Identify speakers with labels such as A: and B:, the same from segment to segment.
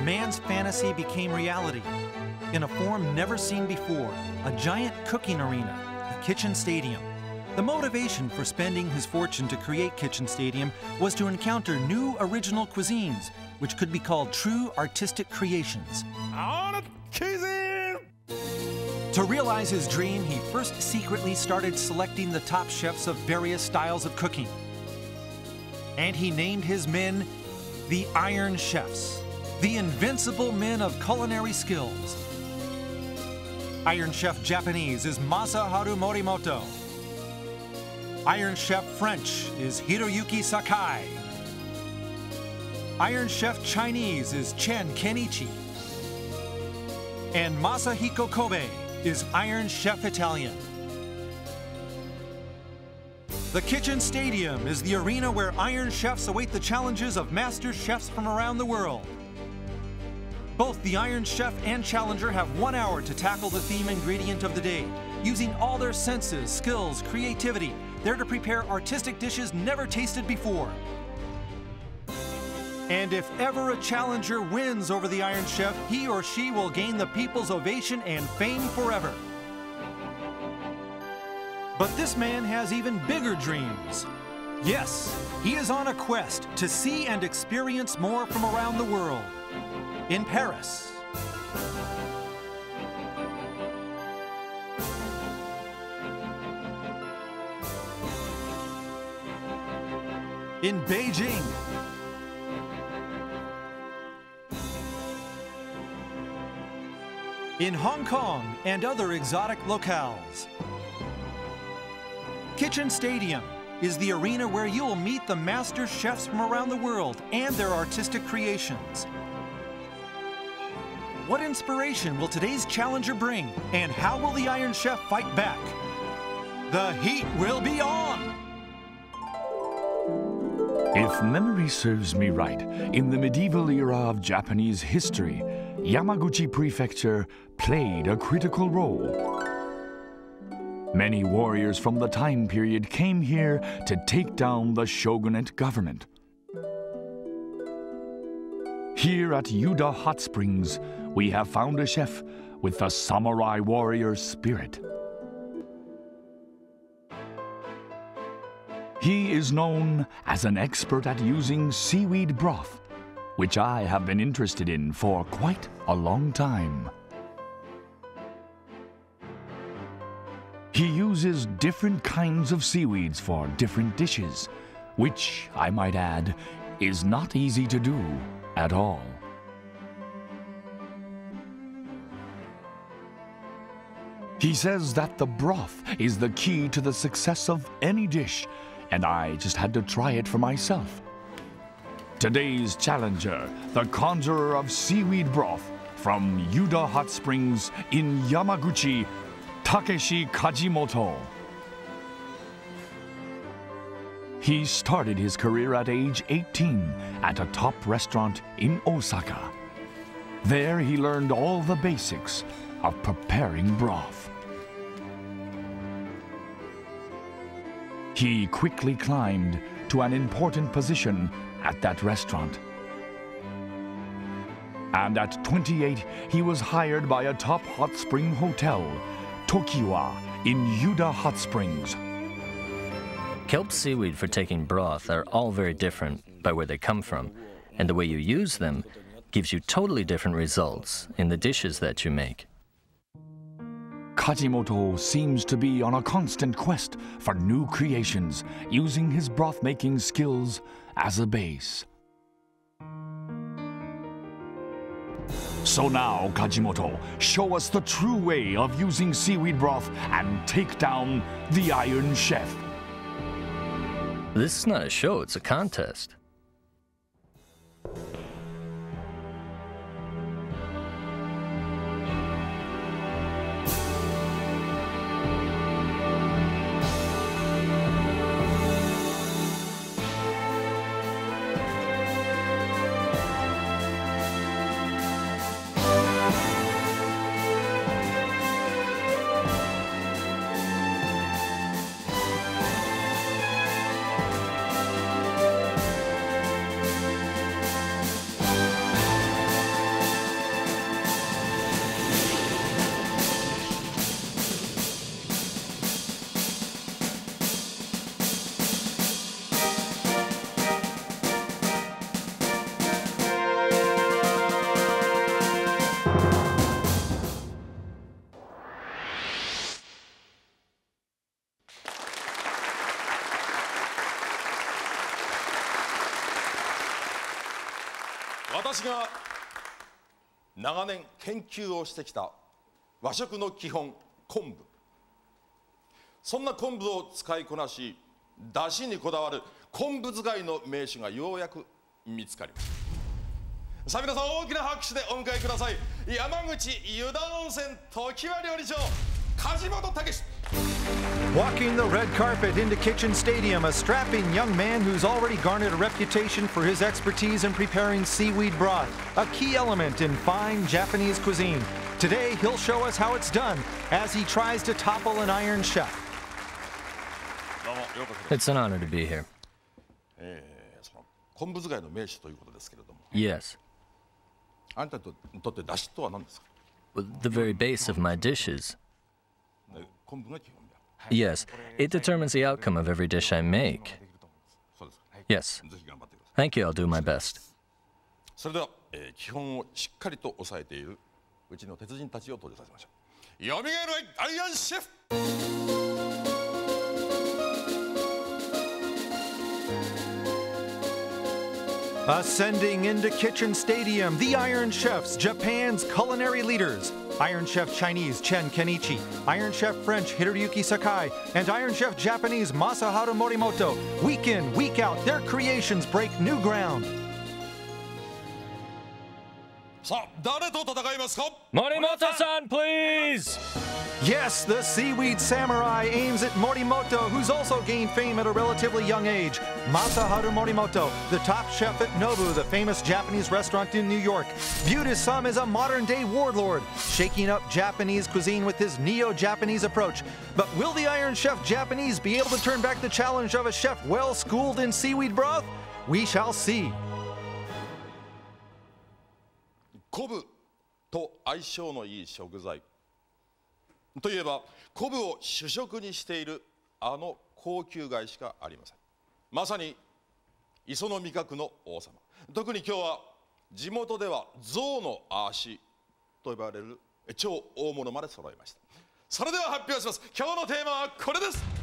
A: a man's fantasy became reality. In a form never seen before, a giant cooking arena, the Kitchen Stadium. The motivation for spending his fortune to create Kitchen Stadium was to encounter new original cuisines, which could be called true artistic creations. To realize his dream, he first secretly started selecting the top chefs of various styles of cooking. And he named his men the Iron Chefs, the invincible men of culinary skills. Iron Chef Japanese is Masaharu Morimoto. Iron Chef French is Hiroyuki Sakai. Iron Chef Chinese is Chen Kenichi. And Masahiko Kobe is Iron Chef Italian. The Kitchen Stadium is the arena where Iron Chefs await the challenges of master chefs from around the world. Both the Iron Chef and Challenger have one hour to tackle the theme ingredient of the day, using all their senses, skills, creativity. They're to prepare artistic dishes never tasted before. And if ever a challenger wins over the Iron Chef, he or she will gain the people's ovation and fame forever. But this man has even bigger dreams. Yes, he is on a quest to see and experience more from around the world. In Paris. In Beijing. in Hong Kong and other exotic locales. Kitchen Stadium is the arena where you will meet the master chefs from around the world and their artistic creations. What inspiration will today's challenger bring, and how will the Iron Chef fight back? The heat will be on!
B: If memory serves me right, in the medieval era of Japanese history, Yamaguchi Prefecture played a critical role. Many warriors from the time period came here to take down the shogunate government. Here at Yuda Hot Springs, we have found a chef with the samurai warrior spirit. He is known as an expert at using seaweed broth which I have been interested in for quite a long time. He uses different kinds of seaweeds for different dishes, which, I might add, is not easy to do at all. He says that the broth is the key to the success of any dish, and I just had to try it for myself. Today's challenger, the conjurer of seaweed broth from Yuda Hot Springs in Yamaguchi, Takeshi Kajimoto. He started his career at age 18 at a top restaurant in Osaka. There he learned all the basics of preparing broth. He quickly climbed to an important position at that restaurant. And at 28, he was hired by a top hot spring hotel, Tokiwa, in Yuda Hot Springs.
C: Kelp seaweed for taking broth are all very different by where they come from, and the way you use them gives you totally different results in the dishes that you make.
B: Kajimoto seems to be on a constant quest for new creations, using his broth-making skills as a base. So now, Kajimoto, show us the true way of using seaweed broth and take down the Iron Chef.
C: This is not a show, it's a contest.
D: 私が長年研究をしてきた和食の基本昆布。そんな昆布を使いこなし出汁にこだわる昆布使いの名手がようやく見つかりましたさあ皆さん大きな拍手でお迎えください。山口湯田温泉常盤料理長梶本武
A: Walking the red carpet into Kitchen Stadium, a strapping young man who's already garnered a reputation for his expertise in preparing seaweed broth, a key element in fine Japanese cuisine. Today, he'll show us how it's done as he tries to topple an Iron Chef.
C: It's an honor to be here.
D: Eh,
C: yes. The very base of my dishes
D: ね昆布が基本だ
C: Yes, it determines the outcome of every dish I make.
D: そうですか
C: Yes.
D: ぜひ頑張ってください
C: Thank you, I'll do my best.
D: それでは、えー基本をしっかりと押さえているうちの鉄人たちを登場させましょうよみがえるアイアンシェフ
A: Ascending into Kitchen Stadium, the Iron Chefs, Japan's culinary leaders. Iron Chef Chinese Chen Kenichi, Iron Chef French Hiroyuki Sakai, and Iron Chef Japanese Masaharu Morimoto. Week in, week out, their creations break new ground.
D: さあ誰と戦いますか
C: Morimoto-san, please!
A: Yes, the Seaweed Samurai aims at Morimoto, who's also gained fame at a relatively young age. Masaharu Morimoto, the top chef at Nobu, the famous Japanese restaurant in New York, viewed as some as a modern day warlord, shaking up Japanese cuisine with his neo Japanese approach. But will the Iron Chef Japanese be able to turn back the challenge of a chef well schooled in seaweed broth? We shall see.
D: 昆布と相性のいい食材 といえば昆布を主食にしているあの高級貝しかありません。まさに磯の味覚の王様。特に今日は地元では象の足と呼ばれる超大物まで揃いました。それでは発表します。今日のテーマはこれです。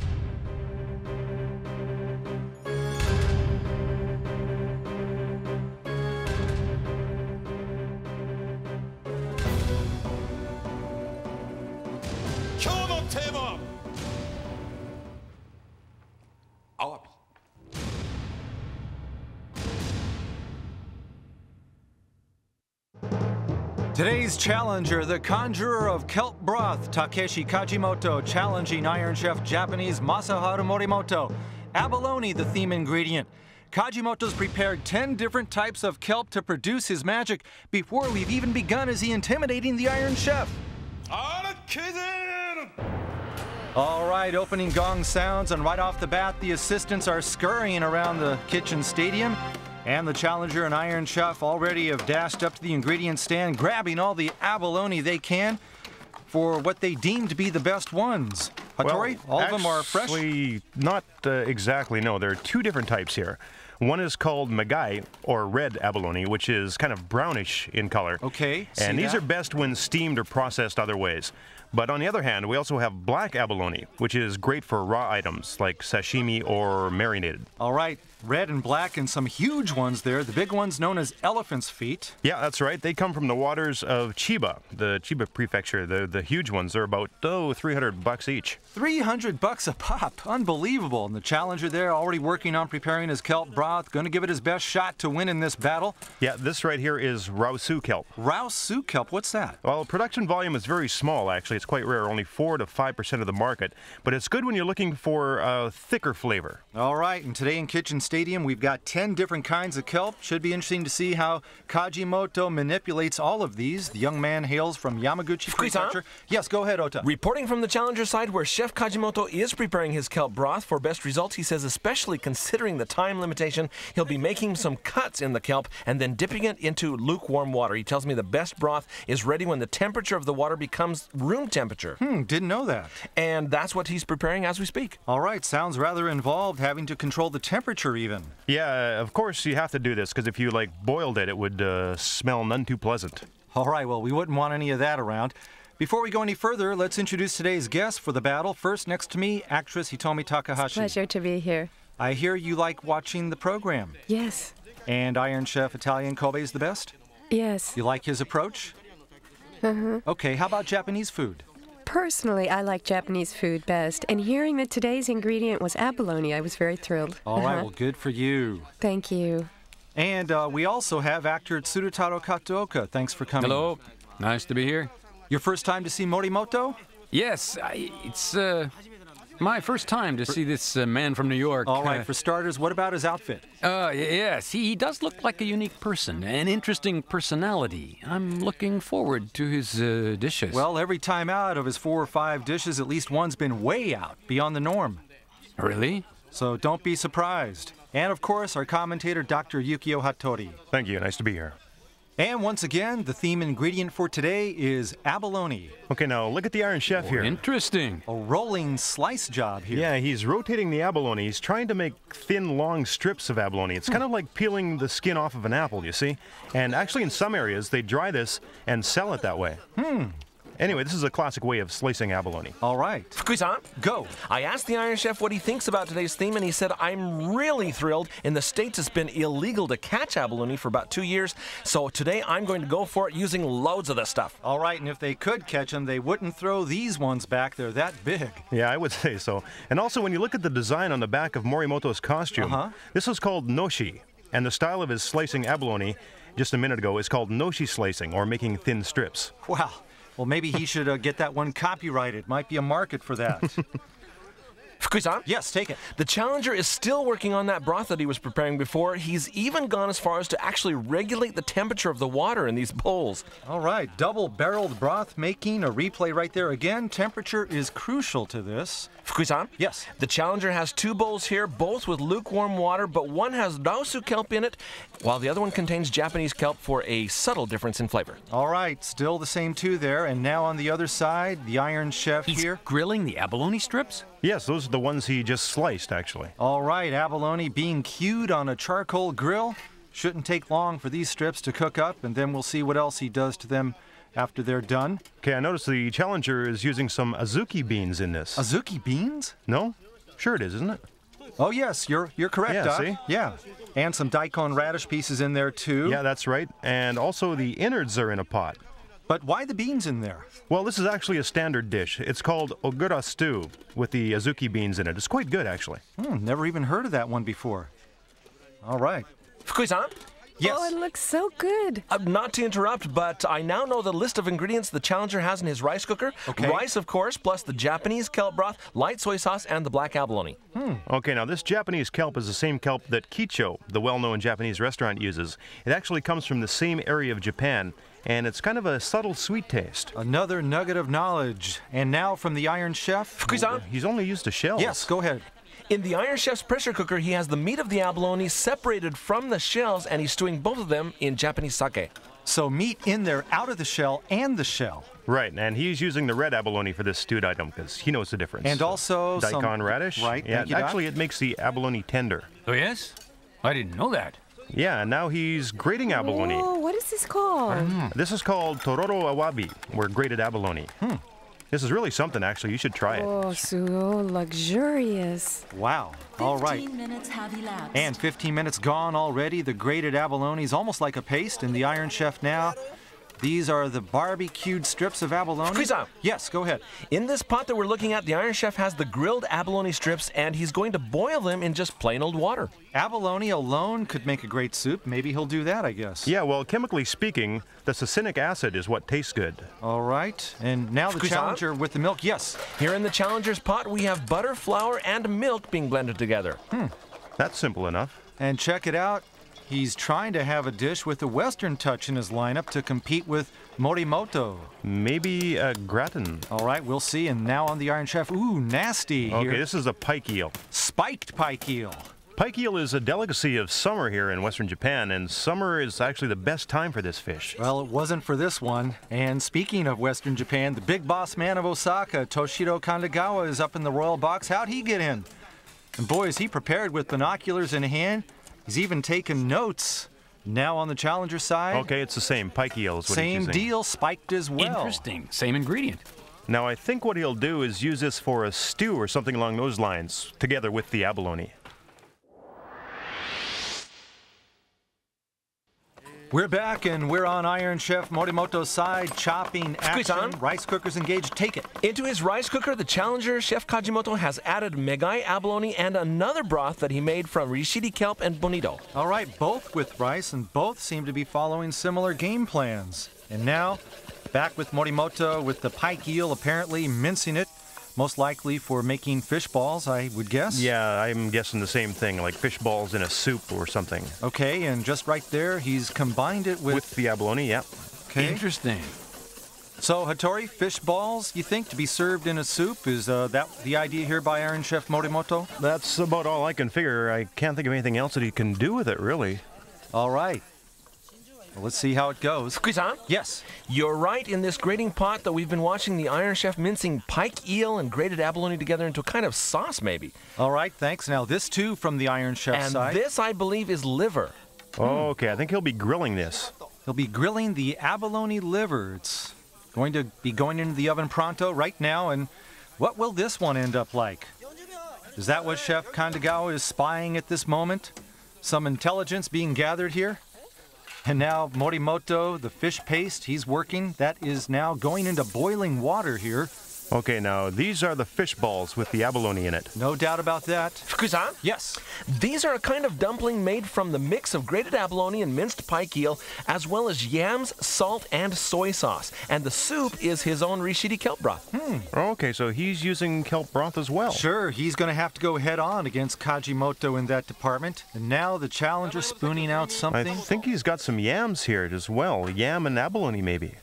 A: Today's challenger, the conjurer of kelp broth, Takeshi Kajimoto, challenging Iron Chef Japanese Masaharu Morimoto. Abalone, the theme ingredient. Kajimoto's prepared 10 different types of kelp to produce his magic. Before we've even begun, is he intimidating the Iron Chef? All right, opening gong sounds, and right off the bat, the assistants are scurrying around the kitchen stadium. And the challenger and Iron Chef already have dashed up to the ingredient stand, grabbing all the abalone they can for what they deem to be the best ones. Hattori, all of them are fresh.
E: Actually, not uh, exactly. No, there are two different types here. One is called megai, or red abalone, which is kind of brownish in color.
A: Okay,
E: And these
A: that?
E: are best when steamed or processed other ways. But on the other hand, we also have black abalone, which is great for raw items like sashimi or marinated.
A: All right, red and black, and some huge ones there. The big ones known as elephant's feet.
E: Yeah, that's right. They come from the waters of Chiba, the Chiba prefecture. The the huge ones are about oh 300 bucks each.
A: 300 bucks a pop. Unbelievable. And the challenger there already working on preparing his kelp broth, going to give it his best shot to win in this battle.
E: Yeah, this right here is Rausu kelp.
A: Sioux kelp, what's that?
E: Well, production volume is very small, actually. It's quite rare, only 4 to 5% of the market. But it's good when you're looking for a thicker flavor.
A: All right, and today in Kitchen Stadium, we've got 10 different kinds of kelp. Should be interesting to see how Kajimoto manipulates all of these. The young man hails from Yamaguchi Prefecture. Yes, go ahead, Ota.
F: Reporting from the challenger side, where Chef Kajimoto is preparing his kelp broth for best results, he says, especially considering the time limitation he'll be making some cuts in the kelp and then dipping it into lukewarm water. He tells me the best broth is ready when the temperature of the water becomes room temperature.
A: Hmm, didn't know that.
F: And that's what he's preparing as we speak.
A: All right, sounds rather involved, having to control the temperature even.
E: Yeah, of course you have to do this because if you like boiled it, it would uh, smell none too pleasant.
A: All right, well, we wouldn't want any of that around. Before we go any further, let's introduce today's guest for the battle. First, next to me, actress Hitomi Takahashi.
G: Pleasure to be here.
A: I hear you like watching the program.
G: Yes.
A: And Iron Chef Italian Kobe is the best?
G: Yes.
A: You like his approach?
G: Uh-huh.
A: Okay, how about Japanese food?
G: Personally, I like Japanese food best, and hearing that today's ingredient was abalone, I was very thrilled.
A: All right,
G: Uh-huh.
A: well, good for you.
G: Thank you.
A: And uh, we also have actor Tsurutaro Kataoka. Thanks for coming.
H: Hello, nice to be here.
A: Your first time to see Morimoto?
H: Yes, I, it's uh, my first time to see this uh, man from New York.
A: All right,
H: Uh,
A: for starters, what about his outfit?
H: uh, yes, he, he does look like a unique person, an interesting personality. I'm looking forward to his uh, dishes.
A: Well, every time out of his four or five dishes, at least one's been way out, beyond the norm.
H: really?
A: So don't be surprised. And of course, our commentator, Dr. Yukio Hattori.
E: Thank you. Nice to be here.
A: And once again, the theme ingredient for today is abalone.
E: Okay, now look at the Iron Chef here.
H: Interesting.
A: A rolling slice job here.
E: Yeah, he's rotating the abalone. He's trying to make thin, long strips of abalone. It's kind of like peeling the skin off of an apple, you see? And actually, in some areas, they dry this and sell it that way. Hmm. Anyway, this is a classic way of slicing abalone.
A: All right.
F: Fukui-san,
A: Go.
F: I asked the Iron Chef what he thinks about today's theme, and he said, I'm really thrilled. In the States, it's been illegal to catch abalone for about two years, so today I'm going to go for it using loads of this stuff.
A: All right, and if they could catch them, they wouldn't throw these ones back. They're that big.
E: Yeah, I would say so. And also, when you look at the design on the back of Morimoto's costume,
A: Uh-huh.
E: this is called noshi. And the style of his slicing abalone just a minute ago is called noshi slicing, or making thin strips.
A: Wow. Well, maybe he should uh, get that one copyrighted. Might be a market for that.
F: Fukui-san?
A: yes, take it.
F: The challenger is still working on that broth that he was preparing before. He's even gone as far as to actually regulate the temperature of the water in these bowls.
A: All right, double barreled broth making, a replay right there again. Temperature is crucial to this.
F: Fukui-san?
A: Yes.
F: The challenger has two bowls here, both with lukewarm water, but one has Rausu kelp in it, while the other one contains Japanese kelp for a subtle difference in flavor.
A: All right, still the same two there. And now on the other side, the Iron Chef
H: He's
A: here.
H: grilling the abalone strips?
E: Yes, those are the ones he just sliced, actually.
A: All right, abalone being cued on a charcoal grill. Shouldn't take long for these strips to cook up, and then we'll see what else he does to them after they're done.
E: Okay, I noticed the challenger is using some azuki beans in this.
A: Azuki beans?
E: no? Sure it is, isn't it?
A: Oh yes, you're you're correct,
E: Yeah,
A: Doc.
E: see?
A: Yeah, and some daikon radish pieces in there too.
E: Yeah, that's right. And also the innards are in a pot.
A: But why the beans in there?
E: Well, this is actually a standard dish. It's called ogura stew with the azuki beans in it. It's quite good, actually.
A: Hmm, never even heard of that one before. All right.
F: Fukui-san?
A: Yes.
G: Oh, it looks so good.
F: Uh, not to interrupt, but I now know the list of ingredients the challenger has in his rice cooker.
A: Okay.
F: Rice, of course, plus the Japanese kelp broth, light soy sauce, and the black abalone. Hmm.
E: Okay, now this Japanese kelp is the same kelp that Kitcho, the well known Japanese restaurant, uses. It actually comes from the same area of Japan, and it's kind of a subtle sweet taste.
A: Another nugget of knowledge. And now from the Iron Chef.
F: Fukui-san?
E: He's only used a shell.
A: Yes, go ahead.
F: In the Iron Chef's pressure cooker, he has the meat of the abalone separated from the shells, and he's stewing both of them in Japanese sake.
A: So meat in there out of the shell and the shell.
E: Right, and he's using the red abalone for this stewed item because he knows the difference.
A: And also
E: daikon
A: some-
E: radish.
A: Right,
E: Yeah,
A: thank you, Doc.
E: actually, it makes the abalone tender.
H: Oh, yes? I didn't know that.
E: Yeah, and now he's grating abalone.
G: Oh, what is this called?
E: This is called tororo awabi, or grated abalone.
A: Hmm.
E: This is really something, actually. You should try it.
G: Oh, so luxurious.
A: Wow. All right.
I: 15 minutes have elapsed.
A: And 15 minutes gone already. The grated abalone is almost like a paste in the Iron Chef now. These are the barbecued strips of abalone.
F: Fukui-san.
A: Yes, go ahead.
F: In this pot that we're looking at, the Iron Chef has the grilled abalone strips, and he's going to boil them in just plain old water.
A: Abalone alone could make a great soup. Maybe he'll do that, I guess.
E: Yeah, well, chemically speaking, the succinic acid is what tastes good.
A: All right. And now the
F: Fukui-san?
A: challenger with the milk. Yes.
F: Here in the Challenger's pot, we have butter, flour, and milk being blended together. Hmm.
E: That's simple enough.
A: And check it out. He's trying to have a dish with a Western touch in his lineup to compete with Morimoto.
E: Maybe a gratin.
A: All right, we'll see. And now on the Iron Chef. Ooh, nasty.
E: Okay,
A: here.
E: this is a pike eel.
A: Spiked pike eel.
E: Pike eel is a delicacy of summer here in western Japan, and summer is actually the best time for this fish.
A: Well, it wasn't for this one. And speaking of Western Japan, the big boss man of Osaka, Toshiro Kandagawa, is up in the royal box. How'd he get in? And boy, is he prepared with binoculars in hand. He's even taken notes. Now on the challenger side,
E: Okay, it's the same. Pike eel is what he's
A: same deal, spiked as well.
H: Interesting. Same ingredient.
E: Now, I think what he'll do is use this for a stew or something along those lines, together with the abalone.
A: We're back and we're on Iron Chef Morimoto's side, chopping action. Rice cookers engaged. Take it.
F: Into his rice cooker, the challenger, Chef Kajimoto, has added megai abalone and another broth that he made from rishiri kelp and bonito.
A: All right, both with rice, and both seem to be following similar game plans. And now, back with Morimoto with the pike eel, apparently mincing it, most likely for making fish balls, I would guess.
E: Yeah, I'm guessing the same thing, like fish balls in a soup or something.
A: Okay, and just right there, he's combined it with.
E: With the abalone, yeah.
A: okay.
H: Interesting.
A: So, Hattori, fish balls, you think, to be served in a soup? Is uh, that the idea here by Iron Chef Morimoto?
E: That's about all I can figure. I can't think of anything else that he can do with it, really.
A: All right. Well, let's see how it goes.
F: Fukui-san?
A: Yes.
F: You're right. In this grating pot that we've been watching the Iron Chef mincing pike eel and grated abalone together into a kind of sauce, maybe.
A: All right, thanks. Now, this too from the Iron Chef
F: and
A: side.
F: this, I believe, is liver.
E: Oh, okay, I think he'll be grilling this.
A: He'll be grilling the abalone liver. It's going to be going into the oven pronto right now. And what will this one end up like? Is that what Chef Kandagawa is spying at this moment? Some intelligence being gathered here? And now Morimoto, the fish paste he's working, that is now going into boiling water here.
E: Okay, now these are the fish balls with the abalone in it.
A: No doubt about that.
F: Fukui-san?
A: Yes.
F: These are a kind of dumpling made from the mix of grated abalone and minced pike eel, as well as yams, salt, and soy sauce. And the soup is his own rishiri kelp broth. Hmm.
E: Okay, so he's using kelp broth as well.
A: Sure, he's going to have to go head on against Kajimoto in that department. And now the challenger spooning out something.
E: I think he's got some yams here as well. Yam and abalone, maybe.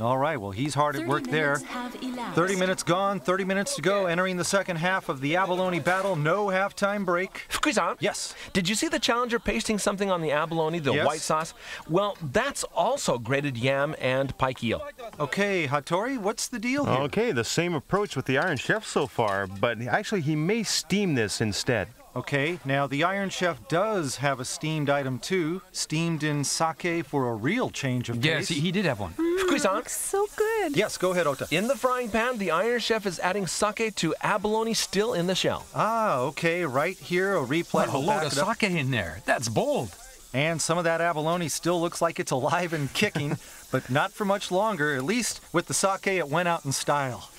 A: All right, well, he's hard at work there. 30 minutes gone, 30 minutes to go, entering the second half of the abalone battle. No halftime break.
F: Fukui-san?
A: Yes.
F: Did you see the challenger pasting something on the abalone, the
A: Yes.
F: white sauce? Well, that's also grated yam and pike eel.
A: Okay, Hattori, what's the deal here?
E: Okay, the same approach with the Iron Chef so far, but actually he may steam this instead.
A: Okay, now the Iron Chef does have a steamed item too, steamed in sake for a real change of
H: Yes,
A: taste.
H: he, he did have one.
F: Fukui-san?
G: Looks so good.
A: Yes, go ahead, Ota.
F: In the frying pan, the Iron Chef is adding sake to abalone still in the shell.
A: Ah, okay, right here, a replay.
H: What a
A: will
H: load of
A: it
H: sake in there. That's bold.
A: And some of that abalone still looks like it's alive and kicking, but not for much longer. At least with the sake, it went out in style.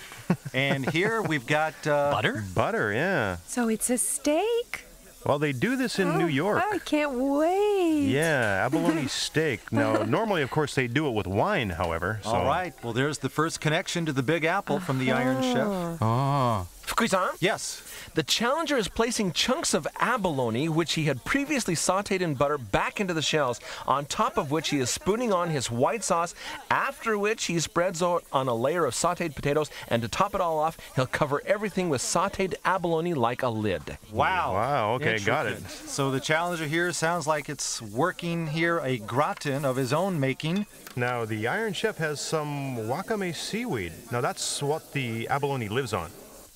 A: And here we've got uh,
H: Butter?
E: Butter, yeah.
G: So it's a steak?
E: Well, they do this in New York.
G: I can't wait.
E: Yeah, abalone steak. Now, normally, of course, they do it with wine, however. So.
A: All right. Well, there's the first connection to the Big Apple from the Iron Chef.
H: Oh.
F: Fukui-san?
A: Yes.
F: The challenger is placing chunks of abalone, which he had previously sauteed in butter, back into the shells, on top of which he is spooning on his white sauce, after which he spreads out on a layer of sauteed potatoes, and to top it all off, he'll cover everything with sauteed abalone like a lid.
A: Wow.
E: Wow, okay, got it.
A: So the challenger here sounds like it's working here a gratin of his own making.
E: Now, the Iron Chef has some wakame seaweed. Now, that's what the abalone lives on.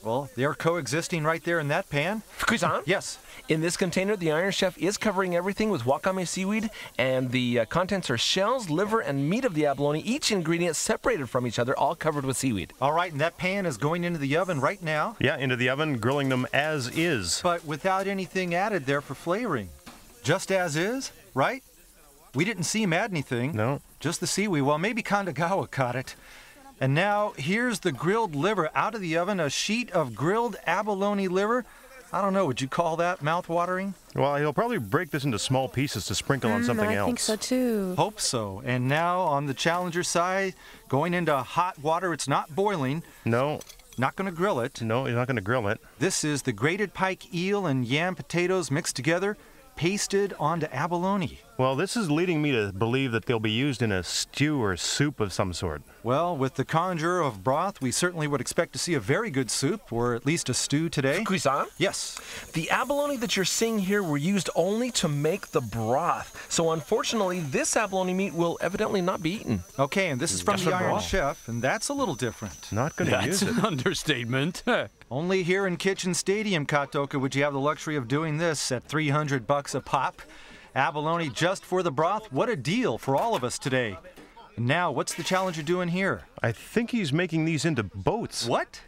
A: Well, they're coexisting right there in that pan.
F: Fukui-san?
A: Yes.
F: In this container, the Iron Chef is covering everything with wakame seaweed, and the uh, contents are shells, liver, and meat of the abalone, each ingredient separated from each other, all covered with seaweed.
A: All right, and that pan is going into the oven right now,
E: Yeah, into the oven, grilling them as is.
A: but without anything added there for flavoring. Just as is, right? We didn't see him add anything.
E: No.
A: Just the seaweed. Well, maybe Kandagawa caught it. And now here's the grilled liver out of the oven, a sheet of grilled abalone liver. I don't know, would you call that mouth-watering?
E: Well, he'll probably break this into small pieces to sprinkle on
G: Mm,
E: something
G: I
E: else.
G: I think so too.
A: Hope so. And now on the challenger side, going into hot water, it's not boiling,
E: No,
A: not going to grill it.
E: no, you're not going to grill it.
A: This is the grated pike eel and yam potatoes mixed together. Pasted onto abalone.
E: Well, this is leading me to believe that they'll be used in a stew or soup of some sort.
A: Well, with the conjurer of broth, we certainly would expect to see a very good soup, or at least a stew today.
F: Fukui-san?
A: Yes.
F: The abalone that you're seeing here were used only to make the broth. So unfortunately, this abalone meat will evidently not be eaten.
A: Okay, and this is from
F: Just
A: the
F: a
A: Iron
F: broth.
A: Chef, and that's a little different.
E: Not going to use it.
H: That's an understatement.
A: Only here in Kitchen Stadium, Kataoka, would you have the luxury of doing this at 300 bucks a pop. Abalone just for the broth. What a deal for all of us today. Now, what's the challenger doing here?
E: I think he's making these into boats
A: What?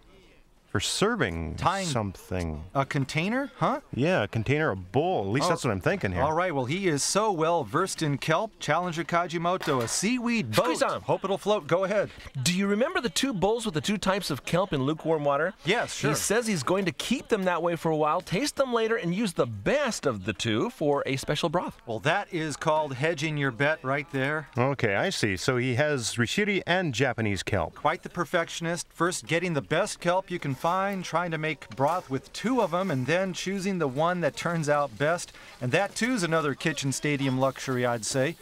E: For serving
A: Tying-
E: something.
A: A container? Huh?
E: Yeah, a container, a bowl. At least
A: Oh.
E: that's what I'm thinking here.
A: All right, well, he is so well versed in kelp. Challenger Kajimoto, a seaweed boat.
F: Fukui-san.
A: Hope it'll float. Go ahead.
F: Do you remember the two bowls with the two types of kelp in lukewarm water?
A: Yes, sure.
F: He says he's going to keep them that way for a while, taste them later, and use the best of the two for a special broth.
A: Well, that is called hedging your bet right there.
E: Okay, I see. So he has Rishiri and Japanese kelp.
A: Quite the perfectionist. First, getting the best kelp you can find, trying to make broth with two of them, and then choosing the one that turns out best. And that, too, is another kitchen stadium luxury, I'd say.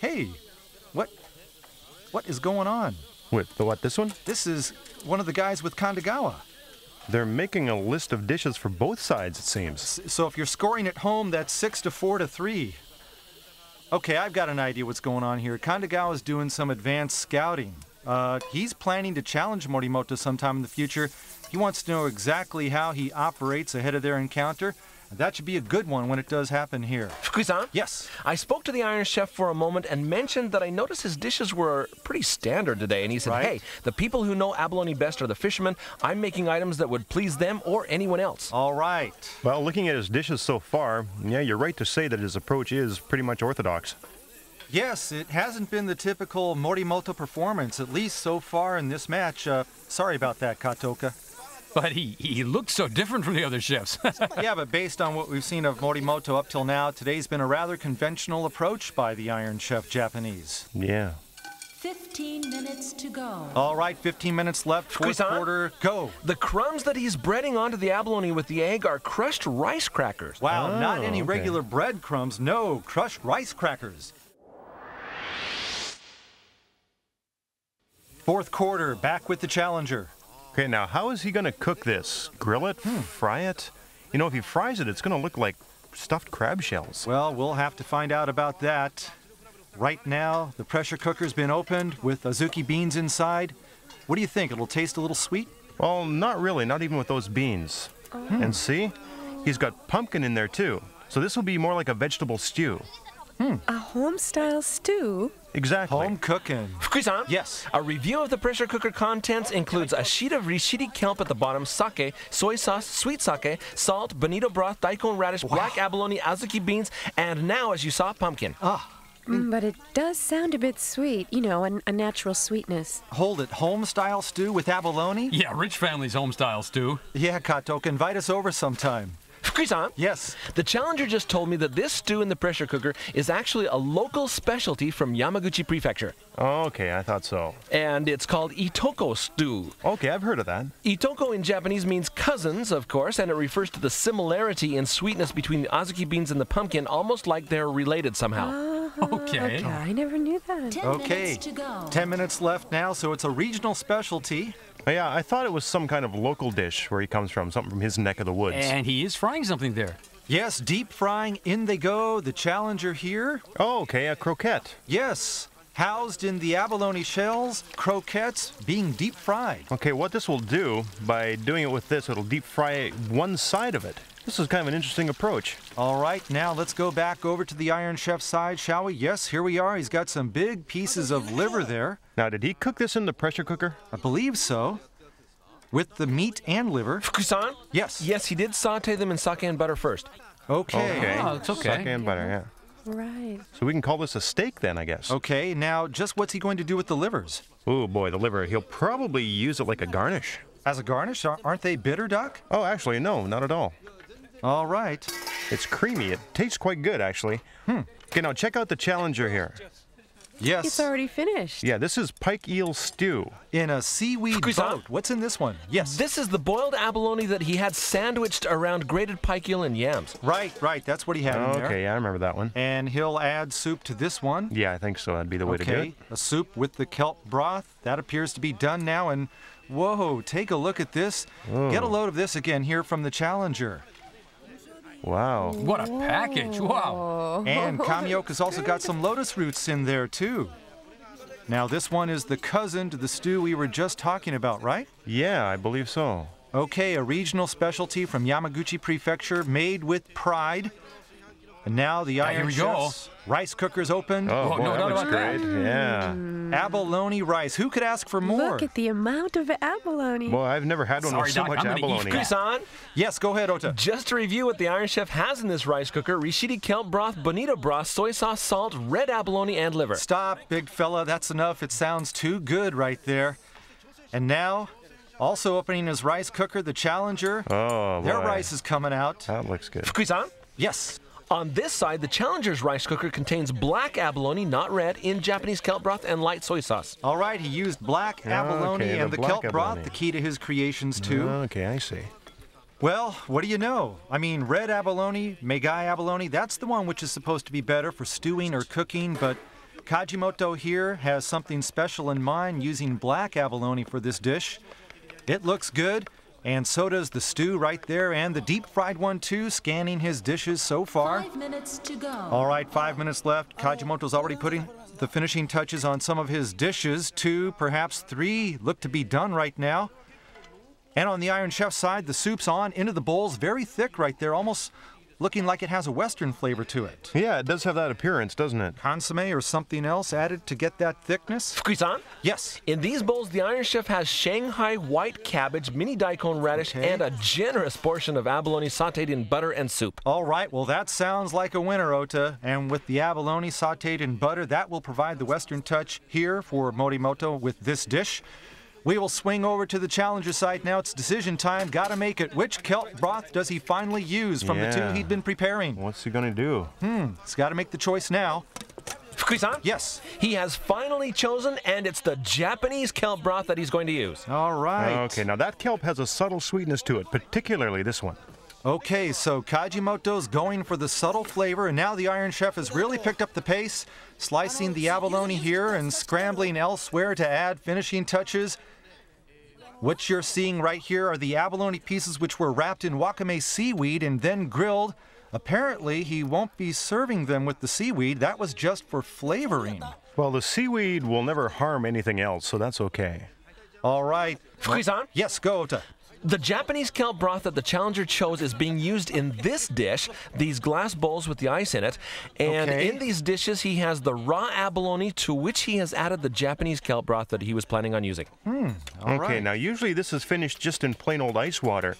A: Hey, what, what is going on?
E: With the what? This one?
A: This is one of the guys with Kandagawa.
E: They're making a list of dishes for both sides, it seems.
A: So if you're scoring at home, that's six to four to three. Okay, I've got an idea what's going on here. Kandagawa's doing some advanced scouting. Uh, he's planning to challenge Morimoto sometime in the future. He wants to know exactly how he operates ahead of their encounter. And that should be a good one when it does happen here.
F: Fukui-san?
A: Yes.
F: I spoke to the Iron Chef for a moment and mentioned that I noticed his dishes were pretty standard today. And he said,
A: Right.
F: hey, the people who know abalone best are the fishermen. I'm making items that would please them or anyone else.
A: All right.
E: Well, looking at his dishes so far, yeah, you're right to say that his approach is pretty much orthodox.
A: Yes, it hasn't been the typical Morimoto performance, at least so far in this match. Uh, sorry about that, Kataoka.
H: but he, he looked so different from the other chefs.
A: yeah, but based on what we've seen of Morimoto up till now, today's been a rather conventional approach by the Iron Chef Japanese.
E: Yeah.
I: 15 minutes to go.
A: All right, 15 minutes left, fourth
F: Fukui-san?
A: quarter, go.
F: The crumbs that he's breading onto the abalone with the egg are crushed rice crackers.
A: Wow, not
E: Oh,
A: any
E: okay.
A: regular breadcrumbs, no, crushed rice crackers. Fourth quarter, back with the challenger.
E: Okay, now how is he going to cook this? Grill it? Hmm. Fry it? You know, if he fries it, it's going to look like stuffed crab shells.
A: Well, we'll have to find out about that. Right now, the pressure cooker's been opened with azuki beans inside. What do you think? It'll taste a little sweet?
E: Well, not really, not even with those beans. Oh. And see? He's got pumpkin in there too. So this will be more like a vegetable stew. Hmm.
G: A home style stew?
E: Exactly.
A: Home cooking.
F: Fukui-san?
A: Yes.
F: A review of the pressure cooker contents includes a sheet of rishiri kelp at the bottom, sake, soy sauce, sweet sake, salt, bonito broth, daikon radish, black abalone, azuki beans, and now, as you saw, pumpkin.
G: Mm, but it does sound a bit sweet, you know, an, a natural sweetness.
A: Hold it, home style stew with abalone?
H: yeah, rich family's home style stew.
A: Yeah, Kataoka, invite us over sometime.
F: Fukui-san?
A: Yes.
F: The challenger just told me that this stew in the pressure cooker is actually a local specialty from Yamaguchi Prefecture.
E: Okay, I thought so.
F: And it's called itoko stew.
E: Okay, I've heard of that.
F: Itoko in Japanese means cousins, of course, and it refers to the similarity in sweetness between the azuki beans and the pumpkin, almost like they're related somehow. Ah.
H: Okay.
G: Okay, I never knew that.
I: 10
A: Okay.
I: minutes to go.
A: 10 minutes left now, so it's a regional specialty.
E: Oh, yeah, I thought it was some kind of local dish where he comes from, something from his neck of the woods.
H: And he is frying something there.
A: Yes, deep frying, in they go. The challenger here.
E: Oh, okay, a croquette.
A: Yes, housed in the abalone shells, croquettes being deep fried.
E: Okay, what this will do, by doing it with this, it'll deep fry one side of it. This is kind of an interesting approach.
A: All right, now let's go back over to the Iron Chef side, shall we? Yes, here we are. He's got some big pieces of liver there.
E: Now, did he cook this in the pressure cooker?
A: I believe so. With the meat and liver.
F: Fukui-san?
A: Yes.
F: Yes, he did saute them in sake and butter first.
A: Okay.
E: Okay.
H: Oh, it's okay.
E: Sake and butter, yeah.
G: Right.
E: So we can call this a steak then, I guess.
A: Okay, now just what's he going to do with the livers?
E: Oh boy, the liver. He'll probably use it like a garnish.
A: As a garnish, aren't they bitter, Duck?
E: Oh, actually, no, not at all.
A: All right.
E: It's creamy. It tastes quite good, actually. Hmm. Okay, now check out the challenger here.
A: Yes.
G: It's already finished.
E: Yeah, this is pike eel stew.
A: In a seaweed
F: Fukui-san?
A: boat. What's in this one? Yes.
F: This is the boiled abalone that he had sandwiched around grated pike eel and yams.
A: Right, right. That's what he had in there.
E: Okay, yeah, I remember that one.
A: And he'll add soup to this one.
E: Yeah, I think so. That'd be the way to do
A: Okay,
E: it.
A: a soup with the kelp broth. That appears to be done now. And whoa, take a look at this. Get a load of this again here from the Challenger.
E: Wow.
H: What a package. Wow.
A: And Kamyok has also got some lotus roots in there too. Now this one is the cousin to the stew we were just talking about, right?
E: Yeah, I believe so.
A: Okay, a regional specialty from Yamaguchi Prefecture, made with pride. And now the
H: here
A: Iron
H: we.
A: Chef's rice cooker's open.
E: Oh,
H: Oh,
E: boy,
H: no
E: that looks
H: about that.
E: great. Mm. Yeah.
A: Abalone rice. Who could ask for more?
G: Look at the amount of abalone.
E: Well, I've never had one
H: Sorry,
E: with so
H: Doc,
E: much
H: I'm gonna eat
E: abalone.
A: Yes, go ahead, Ota.
F: just to review what the Iron Chef has in this rice cooker rishiri kelp broth, bonito broth, soy sauce, salt, red abalone, and liver.
A: Stop, big fella. That's enough. It sounds too good right there. And now, also opening his rice cooker, the Challenger.
E: Oh,
A: Their rice is coming out.
E: That looks good.
F: Kusan,
A: Yes.
F: On this side, the Challenger's rice cooker contains black abalone, not red, in Japanese kelp broth and light soy sauce.
A: All right, he used black ah, abalone
E: Okay,
A: and
E: the
A: the,
E: black
A: kelp broth, the key to his creations, too.
E: Ah, okay, I see.
A: Well, what do you know? I mean, red abalone, Megai abalone, that's the one which is supposed to be better for stewing or cooking, but Kajimoto here has something special in mind using black abalone for this dish. It looks good, and so does the stew right there, and the deep fried one too, scanning his dishes so far.
I: Five minutes to go.
A: All right, five minutes left. Oh. Kajimoto's already putting the finishing touches on some of his dishes. Two, perhaps three, look to be done right now. And on the Iron Chef side, the soup's on into the bowls, very thick right there, almost looking like it has a Western flavor to it.
E: Yeah, it does have that appearance, doesn't it?
A: Consomme or something else added to get that thickness?
F: Kusan,
A: Yes.
F: in these bowls, the Iron Chef has Shanghai white cabbage, mini daikon radish,
A: Okay.
F: and a generous portion of abalone sauteed in butter and soup.
A: All right, well, that sounds like a winner, Ota. And with the abalone sauteed in butter, that will provide the Western touch here for Morimoto with this dish. We will swing over to the challenger site now. It's decision time. Gotta make it. Which kelp broth does he finally use from the two he'd been preparing?
E: What's he gonna do?
A: Hmm, he's got to make the choice now.
F: Kusan,
A: Yes.
F: he has finally chosen, and it's the Japanese kelp broth that he's going to use.
A: All right.
E: Okay, now that kelp has a subtle sweetness to it, particularly this one.
A: Okay, so Kajimoto's going for the subtle flavor, and now the Iron Chef has really picked up the pace, slicing the abalone here and scrambling elsewhere to add finishing touches. What you're seeing right here are the abalone pieces which were wrapped in wakame seaweed and then grilled. Apparently, he won't be serving them with the seaweed. That was just for flavoring.
E: Well, the seaweed will never harm anything else, so that's okay.
A: All right.
F: Fukuisan?
A: Yes, go, Ota.
F: The Japanese kelp broth that the challenger chose is being used in this dish, these glass bowls with the ice in it. And
A: Okay.
F: in these dishes, he has the raw abalone to which he has added the Japanese kelp broth that he was planning on using. Hmm.
A: All
E: okay,
A: right.
E: now usually this is finished just in plain old ice water.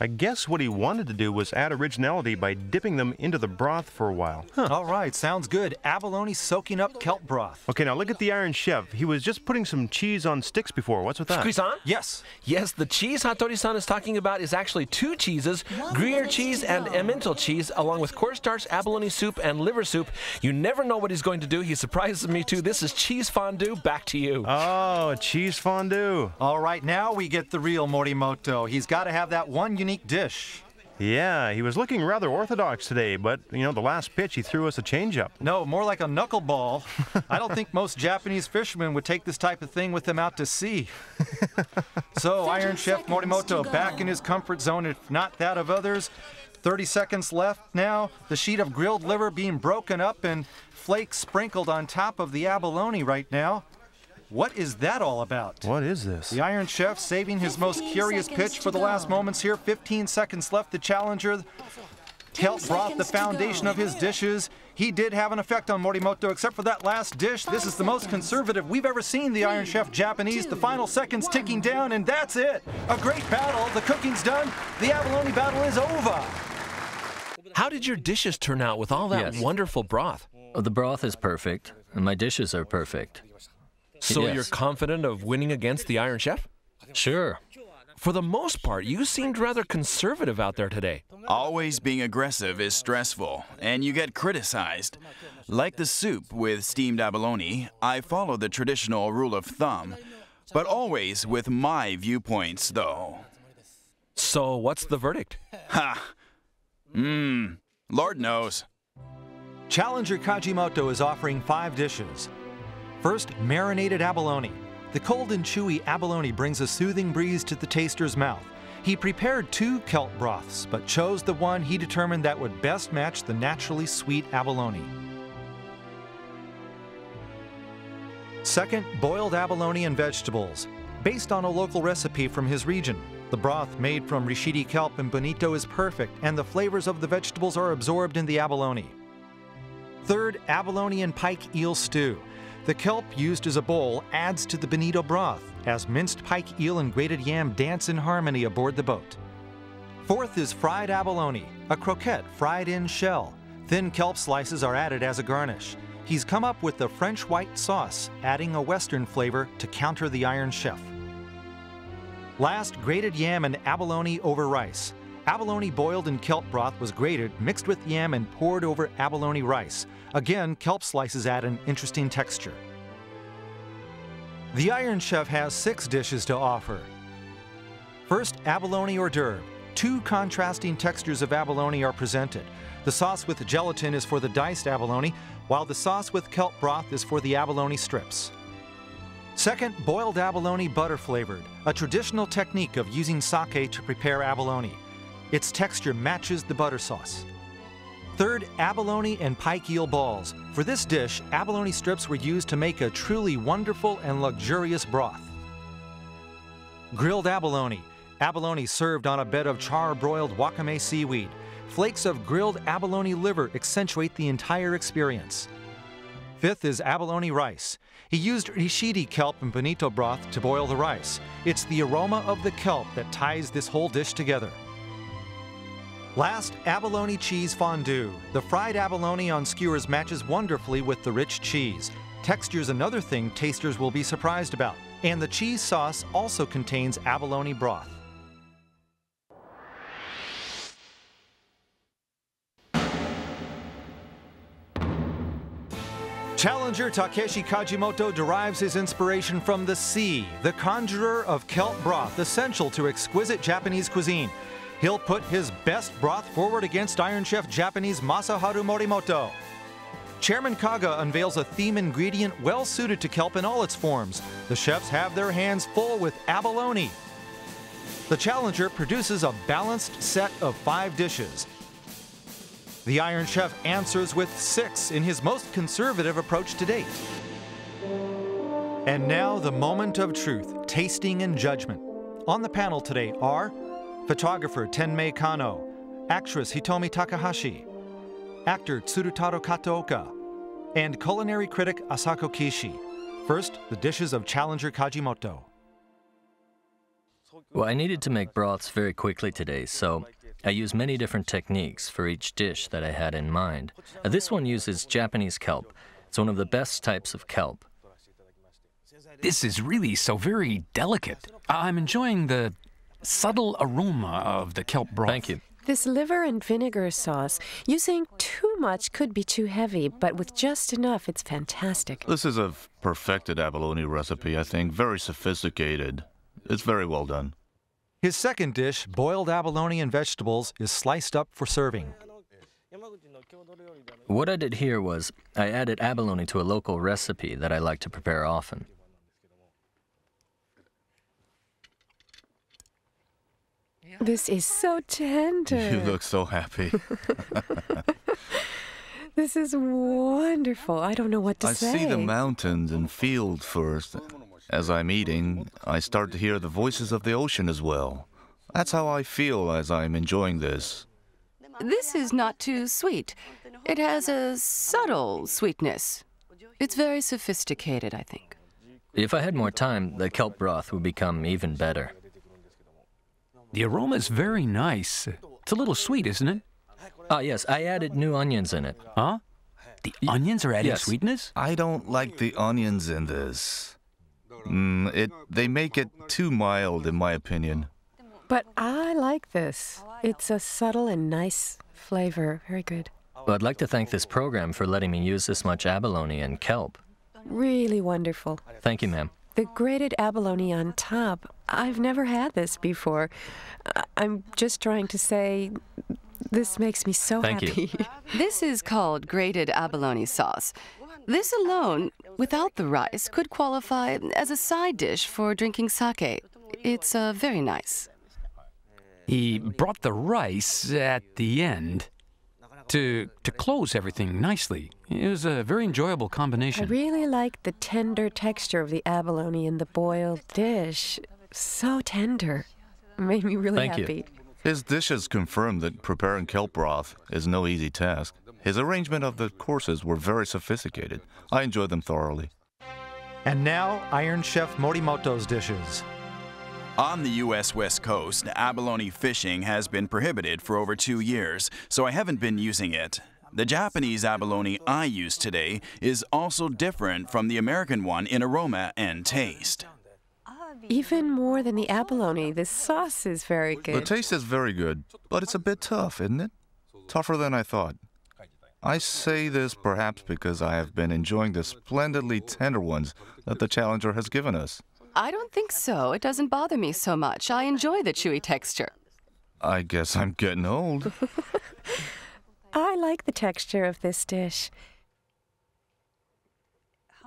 E: I guess what he wanted to do was add originality by dipping them into the broth for a while.
A: All right, sounds good. Abalone soaking up kelp broth.
E: Okay, now look at the Iron Chef. He was just putting some cheese on sticks before. What's with that?
F: Fukuisan?
A: Yes.
F: Yes, the cheese Hattori-san is talking about is actually two cheeses, Gruyere cheese and Emmental cheese, along with cornstarch, abalone soup, and liver soup. You never know what he's going to do. He surprises me too. This is cheese fondue. Back to you.
E: Oh, cheese fondue.
A: All right, now we get the real Morimoto. He's got to have that one unique dish.
E: Yeah, he was looking rather orthodox today, but, you know, the last pitch he threw us a changeup.
A: No, more like a knuckleball. I don't think most Japanese fishermen would take this type of thing with them out to sea. so, Iron Chef Morimoto back in his comfort zone, if not that of others. 30 seconds left now. The sheet of grilled liver being broken up and flakes sprinkled on top of the abalone right now. What is that all about?
E: What is this?
A: The Iron Chef saving his most curious pitch for the last moments here. 15 seconds left. The challenger Kelp brought the foundation of his dishes. He did have an effect on Morimoto, except for that last dish. This is the most conservative we've ever seen the Iron Chef Japanese. The final seconds ticking down, and that's it. A great battle. The cooking's done. The abalone battle is over.
F: How did your dishes turn out with all that
C: Yes.
F: wonderful broth?
C: Oh, the broth is perfect, and my dishes are perfect.
F: So
C: Yes.
F: you're confident of winning against the Iron Chef?
C: Sure.
F: For the most part, you seemed rather conservative out there today.
J: Always being aggressive is stressful, and you get criticized. Like the soup with steamed abalone, I follow the traditional rule of thumb, but always with my viewpoints, though.
F: So, what's the verdict?
J: Ha! Mmm, Lord knows.
A: Challenger Kajimoto is offering five dishes. First, marinated abalone. The cold and chewy abalone brings a soothing breeze to the taster's mouth. He prepared two kelp broths, but chose the one he determined that would best match the naturally sweet abalone. Second, boiled abalone and vegetables. Based on a local recipe from his region, the broth made from rishiri kelp and bonito is perfect, and the flavors of the vegetables are absorbed in the abalone. Third, abalone and pike eel stew. The kelp used as a bowl adds to the bonito broth, as minced pike eel and grated yam dance in harmony aboard the boat. Fourth is fried abalone, a croquette fried in shell. Thin kelp slices are added as a garnish. He's come up with the French white sauce, adding a Western flavor to counter the Iron Chef. Last, grated yam and abalone over rice. Abalone boiled in kelp broth was grated, mixed with yam, and poured over abalone rice. Again, kelp slices add an interesting texture. The Iron Chef has six dishes to offer. First, abalone hors d'oeuvre. Two contrasting textures of abalone are presented. The sauce with gelatin is for the diced abalone, while the sauce with kelp broth is for the abalone strips. Second, boiled abalone butter flavored, a traditional technique of using sake to prepare abalone. Its texture matches the butter sauce. Third, abalone and pike eel balls. For this dish, abalone strips were used to make a truly wonderful and luxurious broth. Grilled abalone. Abalone served on a bed of char-broiled wakame seaweed. Flakes of grilled abalone liver accentuate the entire experience. Fifth is abalone rice. He used rishiri kelp and bonito broth to boil the rice. It's the aroma of the kelp that ties this whole dish together. Last, abalone cheese fondue. The fried abalone on skewers matches wonderfully with the rich cheese. Texture's another thing tasters will be surprised about. And the cheese sauce also contains abalone broth. Challenger Takeshi Kajimoto derives his inspiration from the sea, the conjurer of kelp broth, essential to exquisite Japanese cuisine. He'll put his best broth forward against Iron Chef Japanese Masaharu Morimoto. Chairman Kaga unveils a theme ingredient well suited to kelp in all its forms. The chefs have their hands full with abalone. The challenger produces a balanced set of five dishes. The Iron Chef answers with six in his most conservative approach to date. And now the moment of truth, tasting and judgment. On the panel today are photographer Tenmei Kano, actress Hitomi Takahashi, actor Tsurutaro Kataoka, and culinary critic Asako Kishi. First, the dishes of Challenger Kajimoto.
C: Well, I needed to make broths very quickly today, so I used many different techniques for each dish that I had in mind. Uh, This one uses Japanese kelp. It's one of the best types of kelp.
H: This is really so very delicate. I'm enjoying the subtle aroma of the kelp broth.
C: Thank you.
G: This liver and vinegar sauce, using too much could be too heavy, but with just enough, it's fantastic.
K: This is a perfected abalone recipe, I think. Very sophisticated. It's very well done.
A: His second dish, boiled abalone and vegetables, is sliced up for serving.
C: What I did here was I added abalone to a local recipe that I like to prepare often.
G: This is so tender.
K: You look so happy.
G: This is wonderful. I don't know what to
K: I
G: say.
K: I see the mountains and field first. As I'm eating, I start to hear the voices of the ocean as well. That's how I feel as I'm enjoying this.
L: This is not too sweet. It has a subtle sweetness. It's very sophisticated, I think.
C: If I had more time, the kelp broth would become even better.
H: The aroma is very nice. It's a little sweet, isn't it?
C: Ah, yes, I added new onions in it.
H: Huh? The onions are adding
C: yes.
H: sweetness?
K: I don't like the onions in this. Mm, it they make it too mild in my opinion.
G: But I like this. It's a subtle and nice flavor. Very good.
C: Well, I'd like to thank this program for letting me use this much abalone and kelp.
G: Really wonderful.
C: Thank you, ma'am.
G: The grated abalone on top. I've never had this before. I- I'm just trying to say this makes me so
C: Thank you.
G: happy.
L: This is called grated abalone sauce. This alone, without the rice, could qualify as a side dish for drinking sake. It's uh, very nice.
H: He brought the rice at the end to to close everything nicely. It was a very enjoyable combination.
G: I really like the tender texture of the abalone in the boiled dish. So tender. It Made me really
C: Thank you.
G: happy.
K: His dishes confirmed that preparing kelp broth is no easy task. His arrangement of the courses were very sophisticated. I enjoyed them thoroughly.
A: And now, Iron Chef Morimoto's dishes.
J: On the U.S. West Coast, abalone fishing has been prohibited for over two years, so I haven't been using it. The Japanese abalone I use today is also different from the American one in aroma and taste.
G: Even more than the abalone, the sauce is very good.
K: The taste is very good, but it's a bit tough, isn't it? Tougher than I thought. I say this perhaps because I have been enjoying the splendidly tender ones that the Challenger has given us.
L: I don't think so. It doesn't bother me so much. I enjoy the chewy texture.
K: I guess I'm getting old.
G: I like the texture of this dish.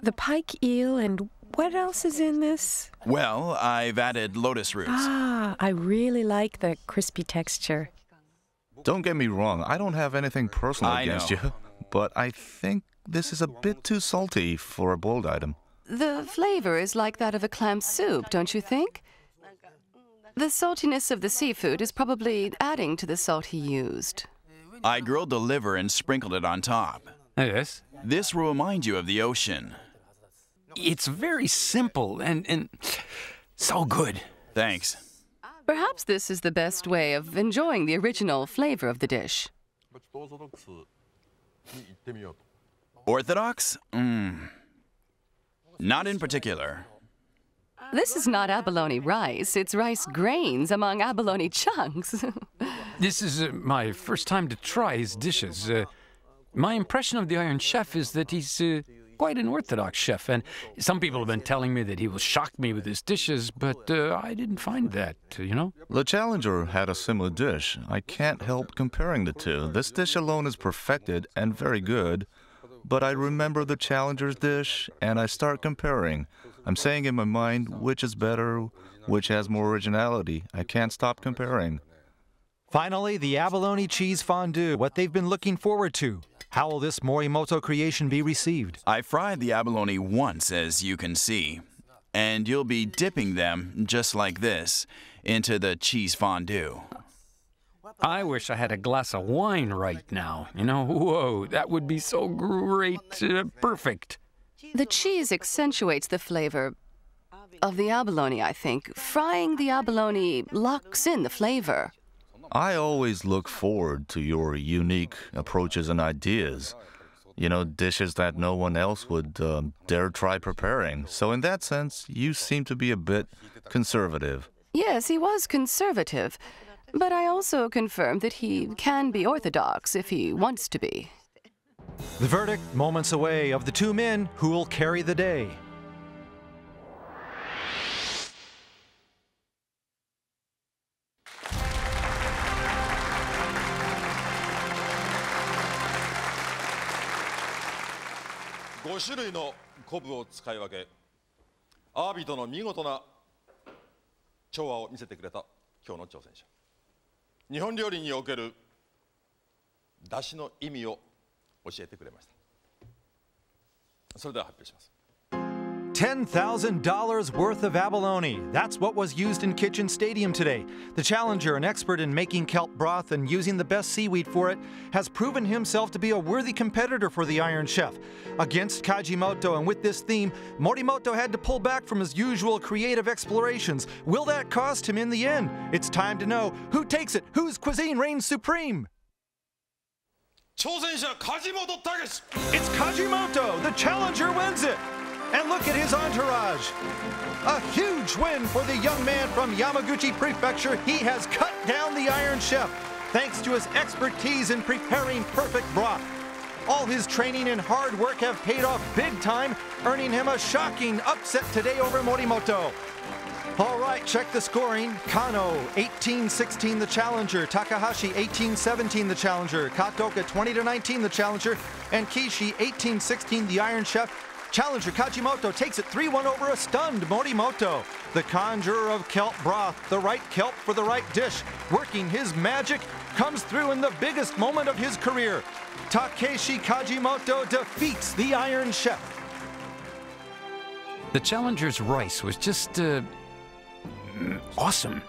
G: The pike eel and what else is in this?
J: Well, I've added lotus roots.
G: Ah, I really like the crispy texture.
K: Don't get me wrong, I don't have anything personal
J: I
K: against
J: know.
K: you, but I think this is a bit too salty for a boiled item.
L: The flavor is like that of a clam soup, don't you think? The saltiness of the seafood is probably adding to the salt he used.
J: I grilled the liver and sprinkled it on top.
H: Yes.
J: This will remind you of the ocean.
H: It's very simple and and so good.
J: Thanks.
L: Perhaps this is the best way of enjoying the original flavor of the dish.
J: Orthodox? Mm. Not in particular.
L: This is not abalone rice, it's rice grains among abalone chunks.
H: This is uh, my first time to try his dishes. Uh, my impression of the Iron Chef is that he's uh, quite an orthodox chef, and some people have been telling me that he will shock me with his dishes, but uh, I didn't find that, uh, you know?
K: The Challenger had a similar dish. I can't help comparing the two. This dish alone is perfected and very good, but I remember the Challenger's dish and I start comparing. I'm saying in my mind which is better, which has more originality. I can't stop comparing.
A: Finally, the abalone cheese fondue, what they've been looking forward to. How will this Morimoto creation be received?
J: I fried the abalone once, as you can see, and you'll be dipping them, just like this, into the cheese fondue.
H: I wish I had a glass of wine right now. You know, whoa, that would be so great. Uh, perfect.
L: the cheese accentuates the flavor of the abalone, I think. Frying the abalone locks in the flavor.
K: I always look forward to your unique approaches and ideas. You know, dishes that no one else would um, dare try preparing. So, in that sense, you seem to be a bit conservative.
L: Yes, he was conservative, but I also confirmed that he can be orthodox if he wants to be.
A: The verdict, moments away, of the two men who will carry the
D: day.5種類の昆布を使い分けアワビとの見事な調和を見せてくれた今日の挑戦者 日本料理における出汁の意味を教えてくれました。それでは発表します。
A: $10,000 worth of abalone. That's what was used in Kitchen Stadium today. The challenger, an expert in making kelp broth and using the best seaweed for it, has proven himself to be a worthy competitor for the Iron Chef. Against Kajimoto and with this theme, Morimoto had to pull back from his usual creative explorations. Will that cost him in the end? It's time to know who takes it, whose cuisine reigns supreme. It's Kajimoto! The challenger wins it! And look at his entourage. A huge win for the young man from Yamaguchi Prefecture. He has cut down the Iron Chef thanks to his expertise in preparing perfect broth. All his training and hard work have paid off big time, earning him a shocking upset today over Morimoto. All right, check the scoring. Kano, 18-16 the challenger. Takahashi, 18-17 the challenger. Kataoka, 20-19 the challenger. And Kishi, 18-16 the Iron Chef. Challenger Kajimoto takes it 3-1 over a stunned Morimoto. The conjurer of kelp broth, the right kelp for the right dish, working his magic, comes through in the biggest moment of his career. Takeshi Kajimoto defeats the Iron Chef.
H: The challenger's rice was just uh, awesome.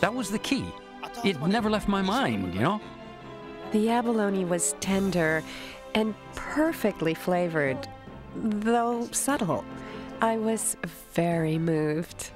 H: That was the key. It never left my mind, you know?
G: The abalone was tender and perfectly flavored, though subtle. I was very moved.